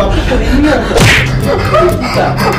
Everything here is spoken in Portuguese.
Papo por